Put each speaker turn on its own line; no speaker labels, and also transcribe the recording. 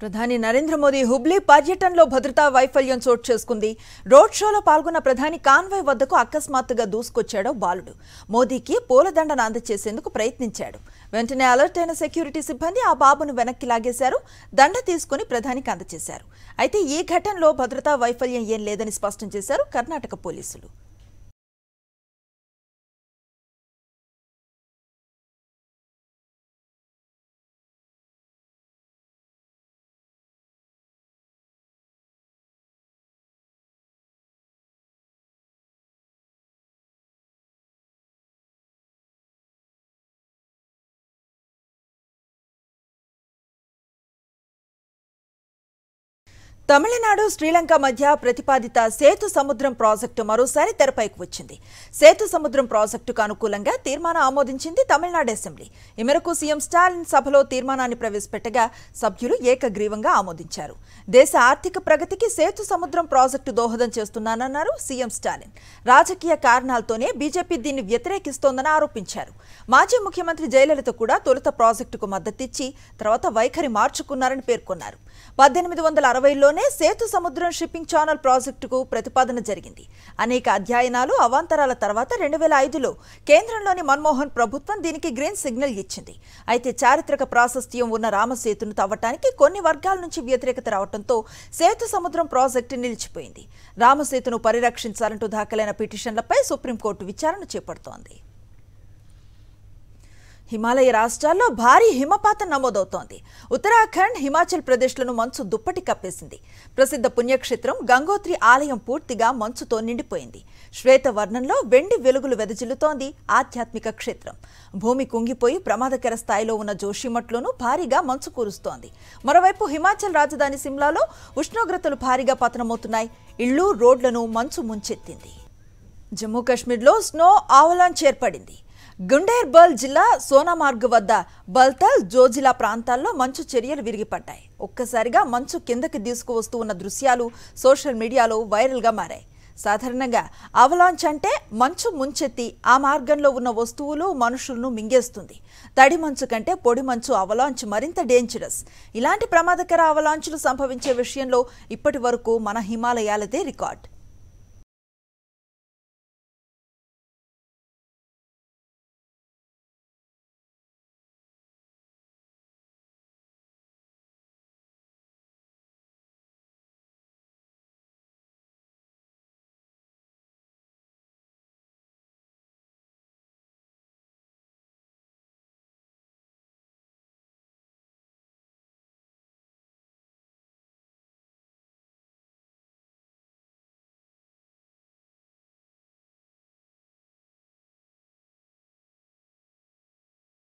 ప్రధాని నరేంద్ర మోదీ హుబ్లీ పర్యటనలో భద్రతా వైఫల్యం చోటు చేసుకుంది. రోడ్ షోలో పాల్గొన్న ప్రధాని కాన్వాయ్ వద్దకు అకస్మాత్తుగా దూసుకొచ్చాడు బాలుడు. మోదీకి పూలదండను అందజేసేందుకు ప్రయత్నించాడు. వెంటనే అలర్ట్ అయిన సెక్యూరిటీ సిబ్బంది ఆ బాబును వెనక్కి లాగేశారు. దండ తీసుకుని ప్రధానికి అందజేశారు అయితే ఈ ఘటనలో భద్రతా వైఫల్యం ఏం లేదని స్పష్టం చేశారు కర్ణాటక పోలీసులు. తమిళనాడు శ్రీలంక మధ్య ప్రతిపాదిత సేతు సముద్రం ప్రాజెక్టు మరోసారి తెరపైకి వచ్చింది. సేతు సముద్రం ప్రాజెక్టుకు అనుకూలంగా తీర్మానం ఆమోదించింది తమిళనాడు అసెంబ్లీ. ఈ మేరకు సీఎం స్టాలిన్ సభలో తీర్మానాన్ని ప్రవేశపెట్టగా సభ్యులు ఏకగ్రీవంగా ఆమోదించారు. దేశ ఆర్థిక ప్రగతికి సేతు సముద్రం ప్రాజెక్టు దోహదం చేస్తున్నానన్నారు సీఎం స్టాలిన్. రాజకీయ కారణాలతోనే బీజేపీ దీన్ని వ్యతిరేకిస్తోందని ఆరోపించారు. మాజీ ముఖ్యమంత్రి జయలలిత కూడా తొలుత ప్రాజెక్టుకు మద్దతిచ్చి తర్వాత వైఖరి మార్చుకున్నారని పేర్కొన్నారు. పద్దెనిమిది వందల అరవైలోనే సేతు సముద్రం షిప్పింగ్ ఛానల్ ప్రాజెక్టుకు ప్రతిపాదన జరిగింది. అనేక అధ్యయనాలు అవాంతరాల తర్వాత రెండు వేల ఐదులో కేంద్రంలోని మన్మోహన్ ప్రభుత్వం దీనికి గ్రీన్ సిగ్నల్ ఇచ్చింది. అయితే చారిత్రక ప్రాశస్త్యం ఉన్న రామసేతును తవ్వటానికి కొన్ని వర్గాల నుంచి వ్యతిరేకత రావడంతో సేతు సముద్రం ప్రాజెక్టు నిలిచిపోయింది. రామసేతును పరిరక్షించాలంటూ దాఖలైన పిటిషన్లపై సుప్రీంకోర్టు విచారణ చేపడుతోంది. హిమాలయ రాష్ట్రాల్లో భారీ హిమపాతం నమోదవుతోంది. ఉత్తరాఖండ్ హిమాచల్ ప్రదేశ్లను మంచు దుప్పటి కప్పేసింది. ప్రసిద్ధ పుణ్యక్షేత్రం గంగోత్రి ఆలయం పూర్తిగా మంచుతో నిండిపోయింది. శ్వేత వర్ణంలో వెండి వెలుగులు వెదజిల్లుతోంది ఆధ్యాత్మిక క్షేత్రం. భూమి కుంగిపోయి ప్రమాదకర స్థాయిలో ఉన్న జోషిమట్లోనూ భారీగా మంచు కురుస్తోంది. మరోవైపు హిమాచల్ రాజధాని సిమ్లాలో ఉష్ణోగ్రతలు భారీగా పతనమవుతున్నాయి. ఇళ్ళు రోడ్లను మంచు ముంచెత్తింది. జమ్మూ కాశ్మీర్లో స్నో ఆవలాంచ్ ఏర్పడింది. గుండేర్బల్ జిల్లా సోనామార్గ్ వద్ద బల్తల్ జోజిలా ప్రాంతాల్లో మంచు చర్యలు విరిగిపడ్డాయి. ఒక్కసారిగా మంచు కిందకి తీసుకువస్తూ ఉన్న దృశ్యాలు సోషల్ మీడియాలో వైరల్గా మారాయి. సాధారణంగా అవలాంచ్ అంటే మంచు ముంచెత్తి ఆ మార్గంలో ఉన్న వస్తువులు మనుషులను మింగేస్తుంది. తడి మంచు కంటే పొడి మంచు అవలాంచ్ మరింత డేంజరస్ ఇలాంటి ప్రమాదకర అవలాంచులు సంభవించే విషయంలో ఇప్పటి వరకు మన హిమాలయాలదే రికార్డ్.